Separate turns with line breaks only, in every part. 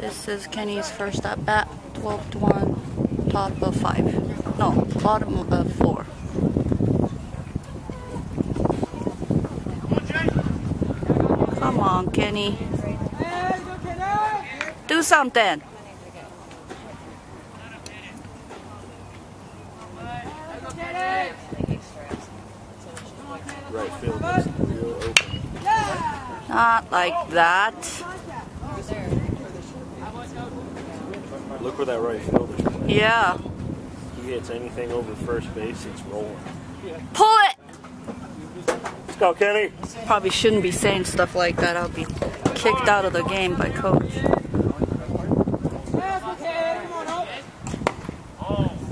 This is Kenny's first at bat, 12 to 1, top of 5. No, bottom of 4. Come on, Kenny. Do something.
Right field is real open.
Not like that.
Look where that right fielder's playing.
Yeah.
He hits anything over first base, it's rolling.
Pull it!
Let's go, Kenny.
Probably shouldn't be saying stuff like that. I'll be kicked out of the game by coach.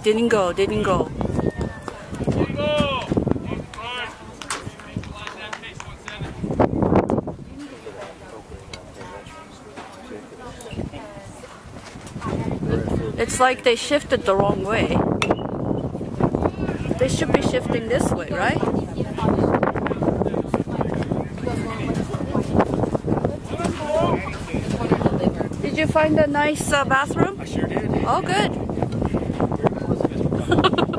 Didn't go, didn't go. It's like they shifted the wrong way. They should be shifting this way, right? Did you find a nice uh, bathroom?
I sure did.
Oh, good.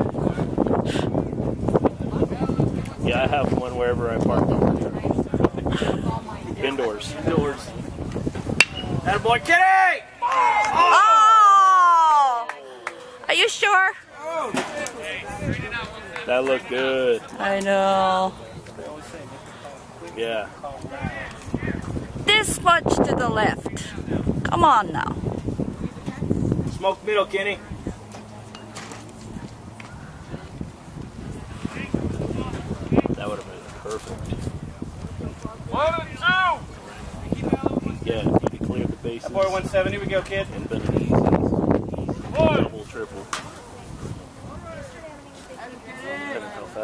Yeah, I have one wherever I park. Indoors. Indoors. Attaboy, Kenny!
Oh! Are you sure?
That looked good.
I know.
Yeah.
This much to the left. Come on now.
Smoke middle, Kenny. That would have been perfect.
One and two.
Yeah, if you clear the bases.
Boy, 170. We go, kid.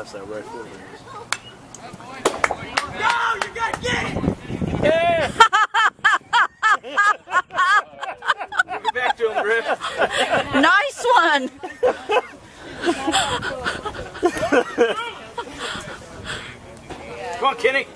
That's that right foot.
No, you gotta get it!
Yeah!
Back to him, Griff. nice one! Come on, Kenny.